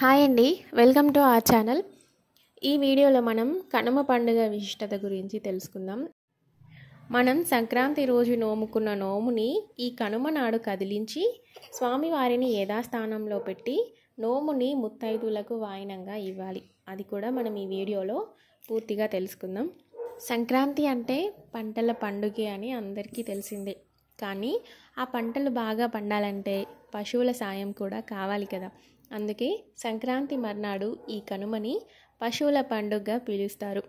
Hi అండి. Welcome to our channel. ఈ వీడియోలో మనం కనుమ పండుగ విశిష్టత గురించి తెలుసుకుందాం. మనం సంక్రాంతి రోజు నోముకున్న నోముని ఈ కనుమ నాడు కదిలించి స్వామివారిని యథాస్థానంలో పెట్టి నోముని ముత్తైదులకు వాయినంగా ఇవ్వాలి. అది కూడా మనం ఈ వీడియోలో పూర్తిగా తెలుసుకుందాం. సంక్రాంతి అంటే పంటల పండుగ అని అందరికీ తెలిసిందే. కానీ ఆ పంటలు బాగా పండాలంటే పశువుల సాయం కూడా కావాలి కదా. అందుకే సంక్రాంతి మర్నాడు ఈ కనుమని పశువుల పండుగగా పిలుస్తారు.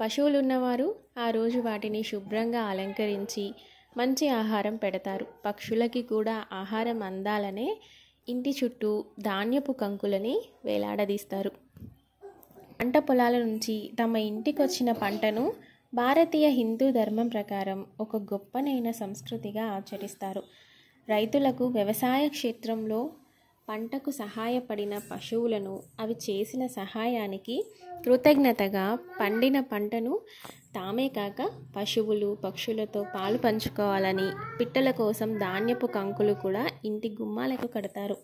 పశువులు ఉన్నవారు ఆ రోజు వాటిని శుభ్రంగా అలంకరించి మంచి ఆహారం పెడతారు. పక్షులకి కూడా ఆహారం అందాలనే ఇంటి చుట్టూ ధాన్యపు కంకులని వేలాడదీస్తారు. పంట పొలాల నుంచి తమ ఇంటికొచ్చిన పంటను భారతీయ హిందూ ధర్మం ప్రకారం ఒక గొప్పనైన సంస్కృతిగా ఆచరిస్తారు. రైతులకు వ్యవసాయ క్షేత్రంలో పంటకు సహాయపడిన పశువులను అవి చేసిన సహాయానికి కృతజ్ఞతగా పండిన పంటను తామే కాక పశువులు పక్షులతో పాలు పంచుకోవాలని పిట్టల కోసం ధాన్యపు కంకులు కూడా ఇంటి గుమ్మాలకు కడతారు.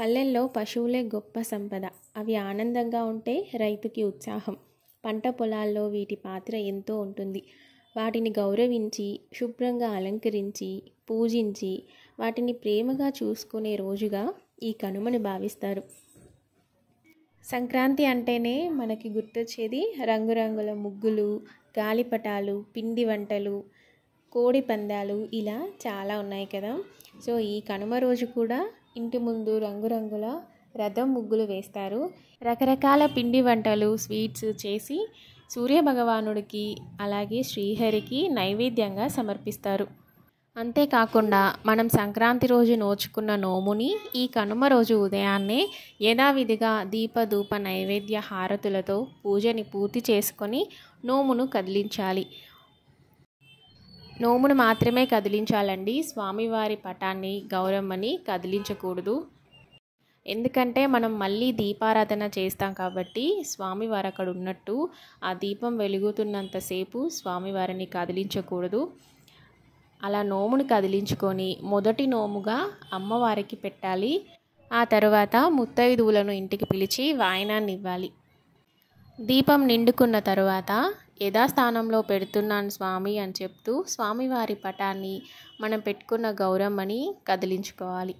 పల్లెల్లో పశువులే గొప్ప సంపద. అవి ఆనందంగా ఉంటే రైతుకి ఉత్సాహం. పంట పొలాల్లో వీటి పాత్ర ఎంతో ఉంటుంది. వాటిని గౌరవించి శుభ్రంగా అలంకరించి పూజించి వాటిని ప్రేమగా చూసుకునే రోజుగా ఈ కనుమని భావిస్తారు. సంక్రాంతి అంటేనే మనకి గుర్తొచ్చేది రంగురంగుల ముగ్గులు గాలిపటాలు పిండి వంటలు కోడి పందాలు ఇలా చాలా ఉన్నాయి కదా. సో ఈ కనుమ రోజు కూడా ఇంటి ముందు రంగురంగుల రథం ముగ్గులు వేస్తారు. రకరకాల పిండి వంటలు స్వీట్స్ చేసి సూర్య భగవానుడికి అలాగే శ్రీహరికి నైవేద్యంగా సమర్పిస్తారు. అంతేకాకుండా మనం సంక్రాంతి రోజు నోచుకున్న నోముని ఈ కనుమ రోజు ఉదయాన్నే యథావిధిగా దీపధూప నైవేద్య హారతులతో పూజని పూర్తి చేసుకొని నోమును కదిలించాలి. నోమును మాత్రమే కదిలించాలండి. స్వామివారి పటాన్ని గౌరమ్మని కదిలించకూడదు. ఎందుకంటే మనం మళ్ళీ దీపారాధన చేస్తాం కాబట్టి స్వామివారు అక్కడ ఉన్నట్టు ఆ దీపం వెలుగుతున్నంతసేపు స్వామివారిని కదిలించకూడదు. అలా నోమును కదిలించుకొని మొదటి నోముగా అమ్మవారికి పెట్టాలి. ఆ తర్వాత ముత్తైదువులను ఇంటికి పిలిచి వాయనాన్ని ఇవ్వాలి దీపం నిండుకున్న తరువాత యథాస్థానంలో పెడుతున్నాను స్వామి అని చెప్తూ స్వామివారి పటాన్ని మనం పెట్టుకున్న గౌరమ్మని కదిలించుకోవాలి.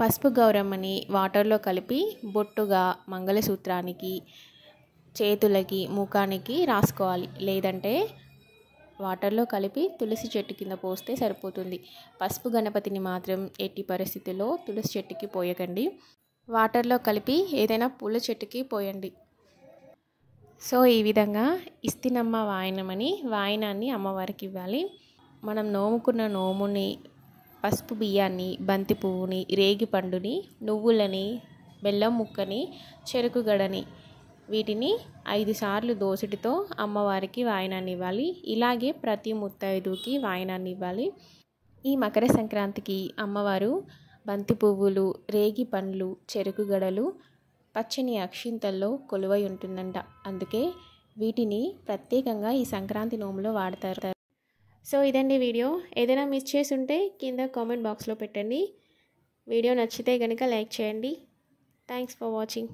పసుపు గౌరమ్మని వాటర్లో కలిపి బొట్టుగా మంగళసూత్రానికి చేతులకి ముఖానికి రాసుకోవాలి. లేదంటే వాటర్లో కలిపి తులసి చెట్టు కింద పోస్తే సరిపోతుంది. పసుపు గణపతిని మాత్రం ఎట్టి పరిస్థితుల్లో తులసి చెట్టుకి పోయకండి. వాటర్లో కలిపి ఏదైనా పూల చెట్టుకి పోయండి. సో ఈ విధంగా ఇస్తినమ్మ వాయనమని వాయనాన్ని అమ్మవారికి ఇవ్వాలి. మనం నోముకున్న నోముని పసుపు బియ్యాన్ని బంతి పువ్వుని రేగి పండుని నువ్వులని బెల్లం ముక్కని చెరుకు గడని వీటిని ఐదు సార్లు దోసటితో అమ్మవారికి వాయనాన్ని ఇవ్వాలి ఇలాగే ప్రతి ముత్తైదుకి వాయనాన్ని ఇవ్వాలి ఈ మకర సంక్రాంతికి అమ్మవారు బంతి పువ్వులు రేగి పండ్లు చెరుకు గడలు పచ్చని అక్షింతల్లో కొలువై ఉంటుందంట. అందుకే వీటిని ప్రత్యేకంగా ఈ సంక్రాంతి నోములో వాడతారు. సో ఇదండి వీడియో. ఏదైనా మిస్ చేసి ఉంటే కింద కామెంట్ బాక్స్లో పెట్టండి. వీడియో నచ్చితే కనుక లైక్ చేయండి. Thanks for watching.